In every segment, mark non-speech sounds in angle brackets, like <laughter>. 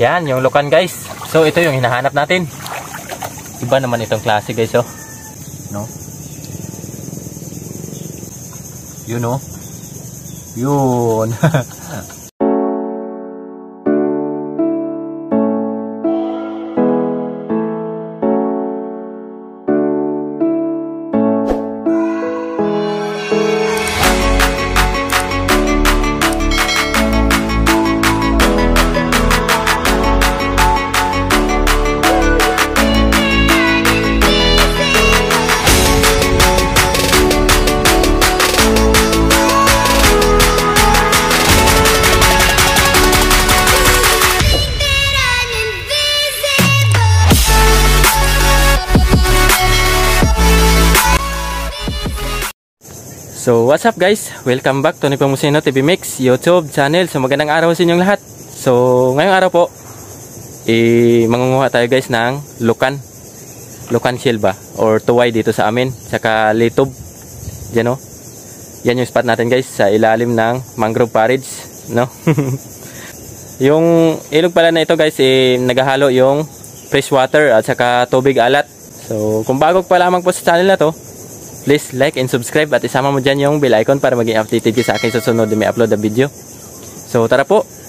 Yan, yung lukan guys. So ito yung hinahanap natin. Iba naman itong klase guys oh. No? Yun oh. <laughs> Yun. So what's up guys? Welcome back to Nipomusino TV Mix YouTube channel. So magandang araw sa inyong lahat. So ngayong araw po, eh, mangunguha tayo guys ng lukan. Lukan shell? Or tuway dito sa amin. Tsaka litob. Diyan o. Yan yung spot natin guys sa ilalim ng mangrove forage. No? <laughs> yung ilog pala na ito guys, eh, naghahalo yung fresh water at saka tubig alat. So kung bago pa lamang po sa channel na to, Please like and subscribe at isama mo dyan yung bell icon para maging updated ka sa akin susunod na may upload na video. So tara po!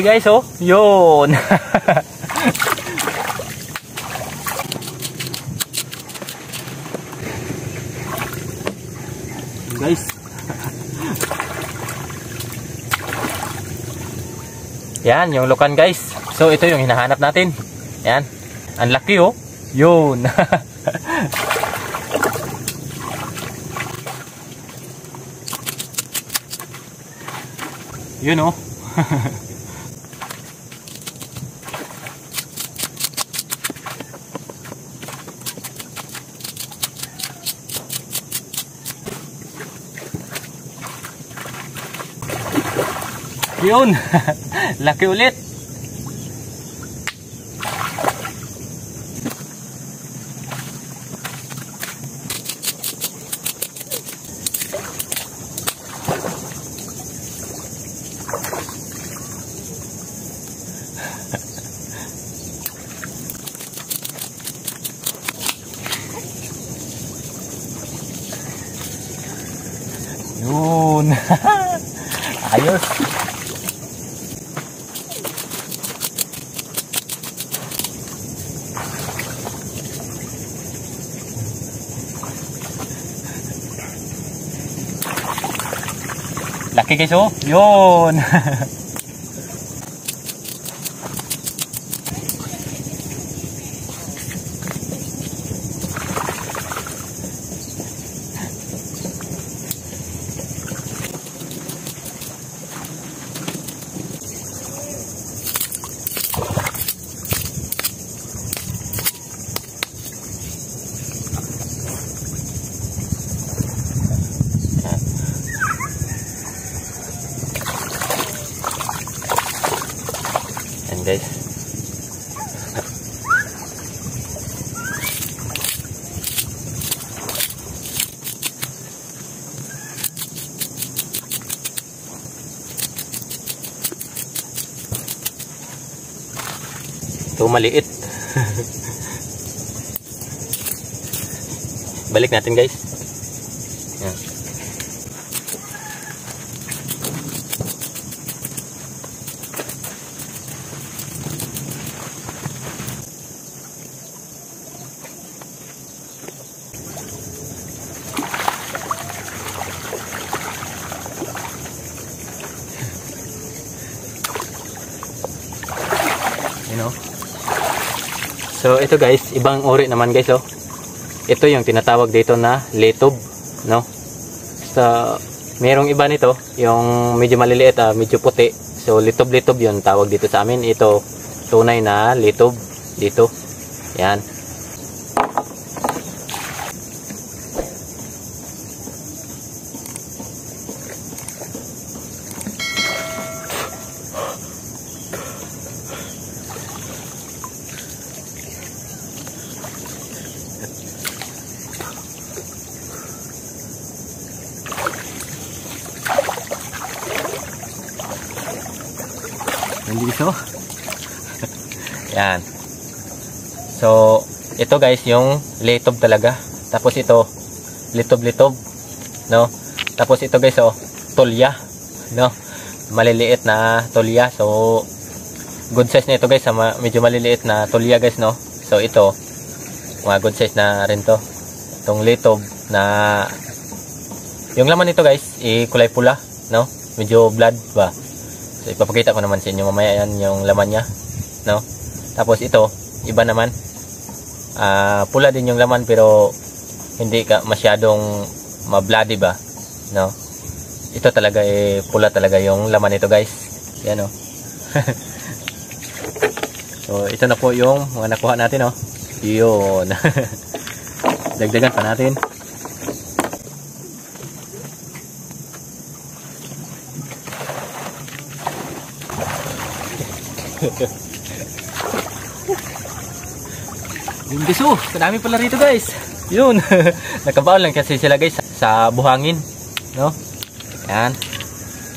Yun, lalaki guys, oh. Yun. <laughs> guys. Yan, yung lukan guys. So, ito yung hinahanap natin. Yan. Ang laki, oh. Yun. <laughs> Yun, oh. <laughs> Yun. <laughs> Laki ulit. Guys oh. Yun. <laughs> guys. Ito maliit. <laughs> Balik natin guys. So ito guys, ibang uri naman guys oh. Ito yung tinatawag dito na letob, no? So merong iba nito, yung medyo maliliit ah, medyo puti. So litob-litob 'yon tawag dito sa amin. Ito tunay na litob dito. Yan. So. <laughs> Yan. So, ito guys, yung litob talaga. Tapos ito, litob-litob. No? Tapos ito guys, oh, tulya. No? Maliliit na tulya. So, good size na ito guys. Ma medyo maliliit na tulya guys, no? So, ito, mga good size na rin to. Itong litob na yung laman nito guys, eh, kulay pula, no? Medyo blood ba? So, ipapakita ko naman sa inyo mamaya yan yung laman niya, no? Tapos ito, iba naman. Uh, pula din yung laman pero hindi ka masyadong mabladi ba no? Ito talaga eh pula talaga yung laman nito guys. Yan oh <laughs> so ito na po yung mga nakuha natin oh yun. <laughs> Dagdagan pa natin <laughs> Yung giso, kadami pala rito guys. Yun. <laughs> Nakabaon lang kasi sila guys sa buhangin. No? Yan.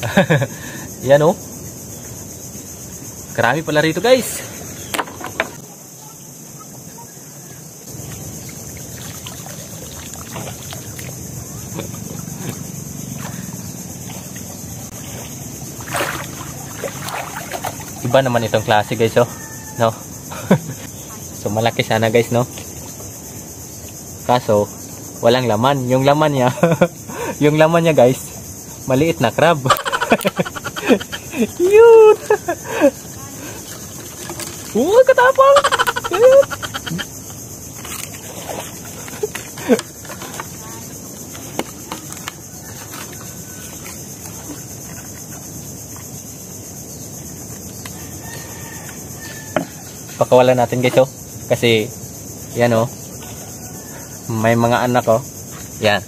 <laughs> Yan oh. Karami pala rito guys. Iba naman itong klase guys oh. No? <laughs> So malaki sana guys no. Kaso walang laman. Yung laman niya <laughs> yung laman niya guys maliit na crab. <laughs> Yun. Oh, katapang. Pakawalan natin guys oh. Kasi, yan. Oh, may mga anak. Oh. Yan.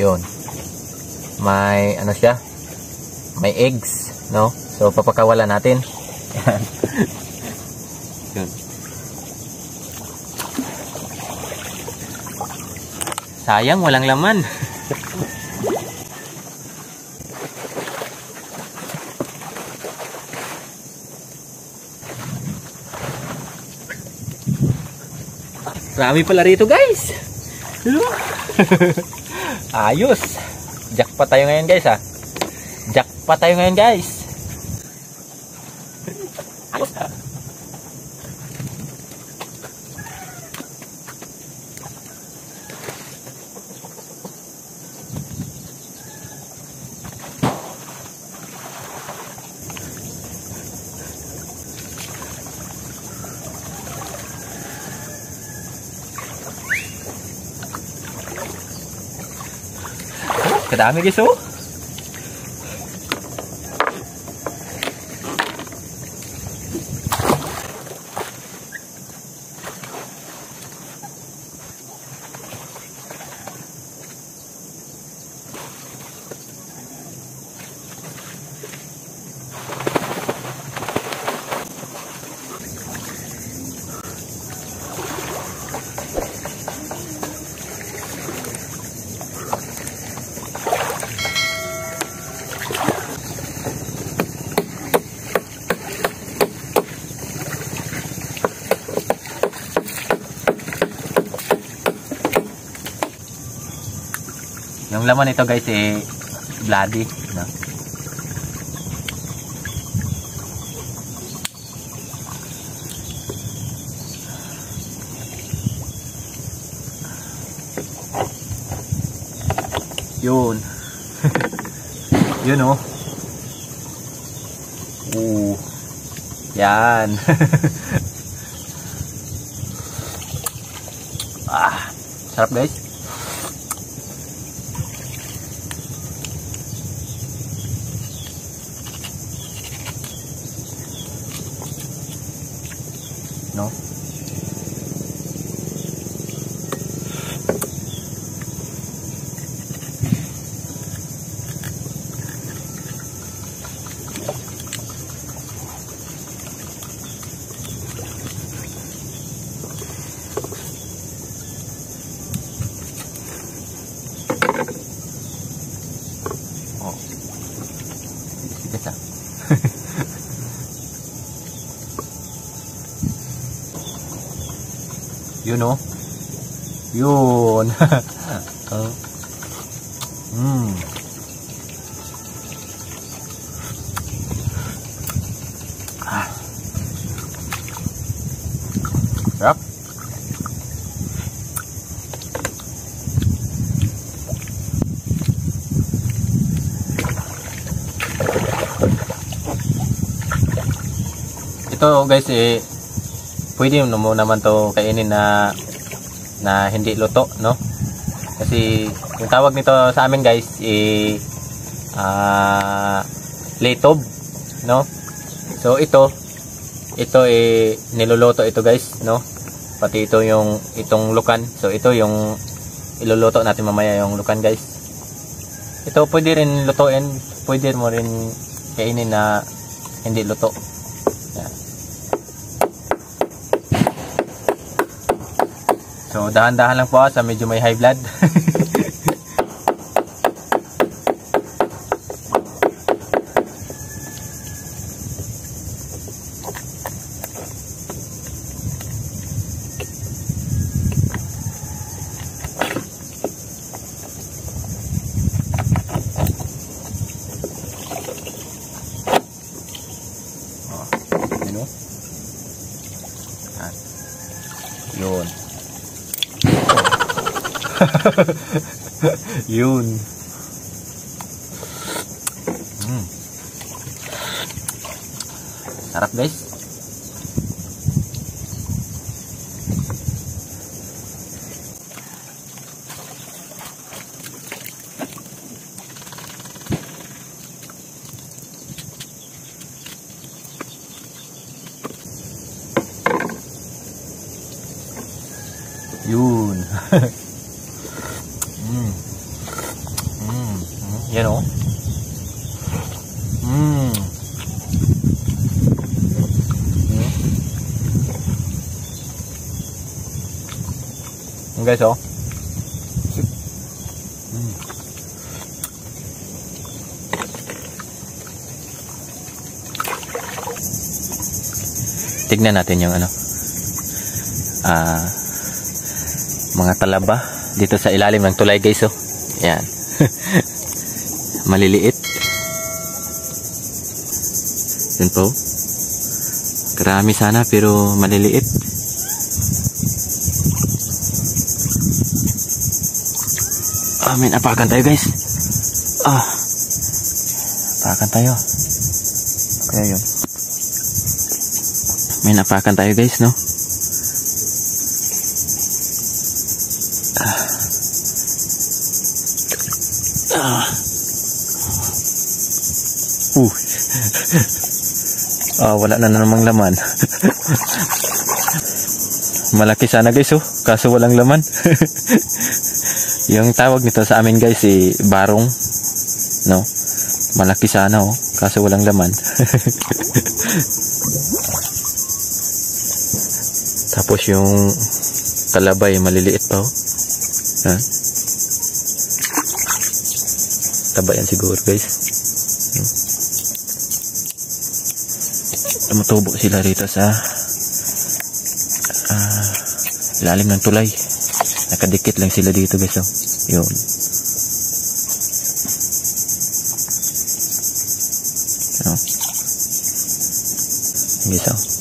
Yun. May, ano siya? May eggs, no? So, papakawala natin. Yan. <laughs> Yun. Sayang, walang laman. <laughs> Marami pala rito guys. <laughs> Ayos. Jackpot tayo ngayon guys ha. Jackpot tayo ngayon guys. Kadami guys oh. Yung laman nito guys eh bloody, no? Yun. <laughs> Yun oh. Oo. Yan. <laughs> ah, sarap guys. Yun <laughs> oh. Yun. oh. Mm. Ah. Sarap. Ito guys eh pwede mo naman to kainin na na hindi luto, no? Kasi yung tawag nito sa amin guys eh uh, letob, no? So ito ito eh niluluto ito guys, no? Pati ito yung itong lukan. So ito yung iluluto natin mamaya yung lukan guys. Ito pwede rin lutuin, pwede mo rin kainin na hindi luto. So dahan-dahan lang po sa medyo may high blood. <laughs> Yun. <laughs> Mm. Sarap guys. Yun. <laughs> guys oh. Mm. Tignan natin yung ano. Ah, mga talaba dito sa ilalim ng tulay guys oh. Yan. <laughs> maliliit yun po karami sana pero maliliit ah may napakan tayo guys. Ah. Napakan tayo. Kaya yun. May napakan tayo guys no? Ah. Ah. Uh. <laughs> ah, wala na namang laman. <laughs> Malaki sana guys oh, kaso walang laman. <laughs> yung tawag nito sa amin guys si eh, barong. No. Malaki sana oh, kaso walang laman. <laughs> Tapos yung kalabay maliliit pa oh. Ha? Taba yan siguro guys. Hmm tumutubo sila rito sa uh, lalim ng tulay nakadikit lang sila dito guys oh. Yun. Ano guys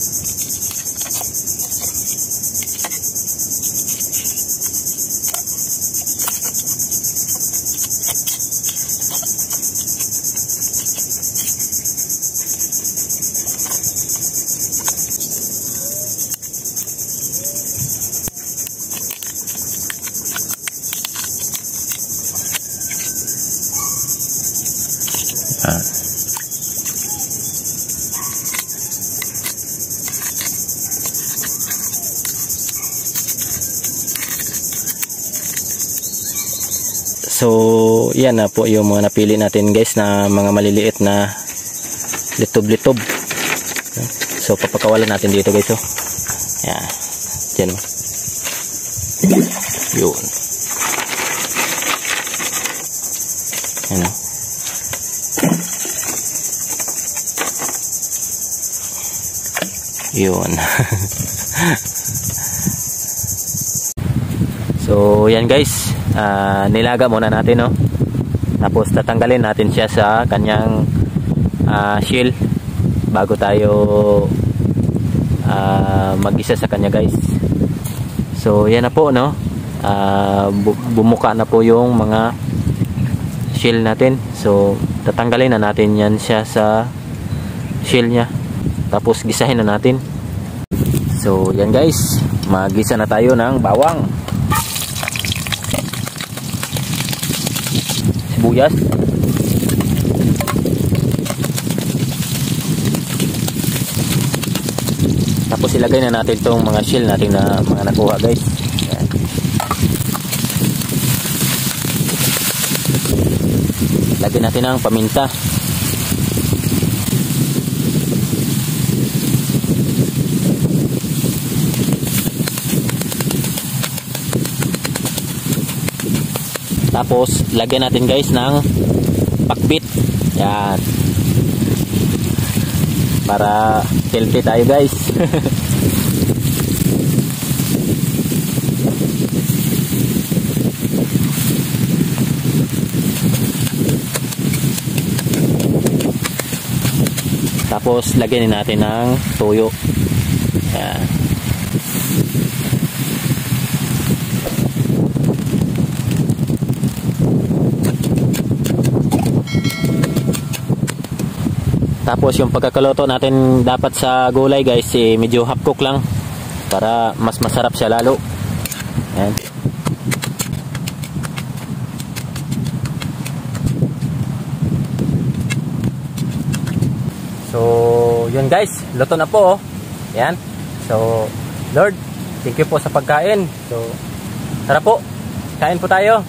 So, yan na po yung mga napili natin guys na mga maliliit na litob-litob. So, papakawalan natin dito guys. Oh. Yan. Yan. Yun. Yan. Oh. Yun. <laughs> So, yan guys. Ah, nilaga muna natin, no? Tapos, tatanggalin natin siya sa kanyang ah, shell bago tayo ah, mag-isa sa kanya, guys. So, yan na po, no? Ah, bu- bumuka na po yung mga shell natin. So, tatanggalin na natin yan siya sa shell niya. Tapos, gisahin na natin. So, yan guys. Magisa na tayo ng bawang. Sibuyas. Tapos ilagay na natin itong mga shell natin na mga nakuha guys. Yan. Lagyan natin ng paminta. Tapos, lagyan natin guys ng pakbit. Yan. Para healthy tayo guys. <laughs> Tapos, lagyan natin ng tuyo. Yan. Tapos yung pagkakaluto natin dapat sa gulay guys, eh, medyo half cook lang para mas masarap siya lalo. Yan. So, yun guys, luto na po. oh. Yan. So, Lord, thank you po sa pagkain. So, tara po. Kain po tayo.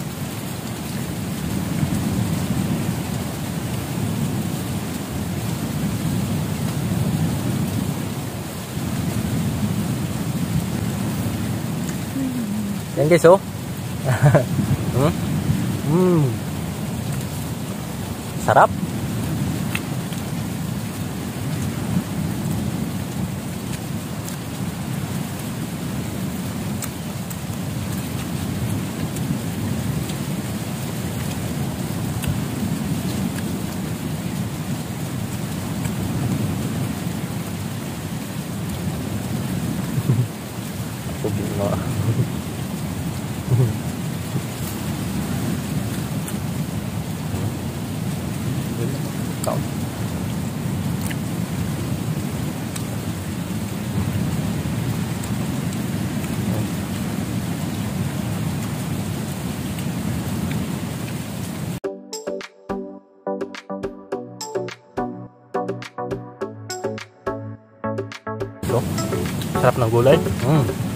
Yan guys, oh. hmm? Mm. Sarap. Sarap ng gulay. Mm.